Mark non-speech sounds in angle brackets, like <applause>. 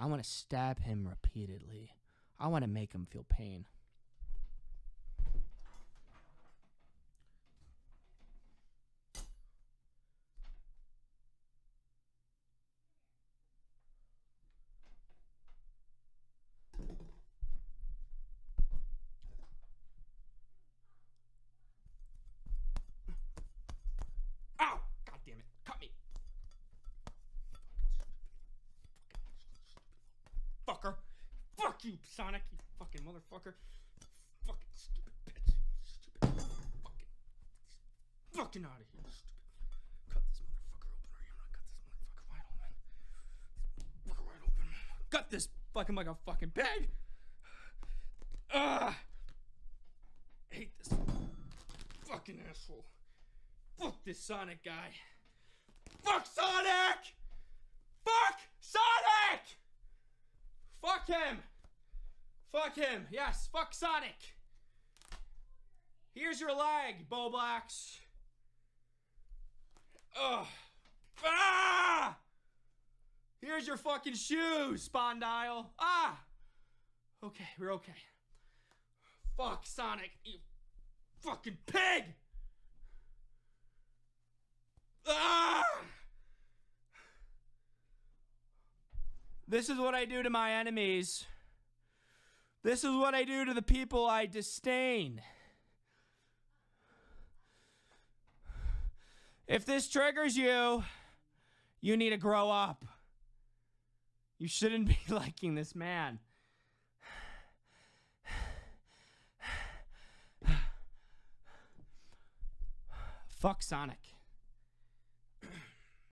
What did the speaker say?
I want to stab him repeatedly. I want to make him feel pain. Fuck you, Sonic, you fucking motherfucker. Fucking stupid bitch. Stupid fucking. Fucking out of here, stupid. Cut this motherfucker open or you're gonna cut this motherfucker wide open. Wide open. Cut this fucking like a fucking pig. Ugh. Hate this fucking asshole. Fuck this Sonic guy. Fuck Sonic! Fuck Sonic! Fuck him! Fuck him. Yes, fuck Sonic. Here's your leg, Bo Blacks. Ugh. Ah! Here's your fucking shoes, Spondyle. Ah! Okay, we're okay. Fuck Sonic, you fucking pig! Ah! This is what I do to my enemies. This is what I do to the people I disdain. If this triggers you, you need to grow up. You shouldn't be <laughs> liking this man. Fuck Sonic.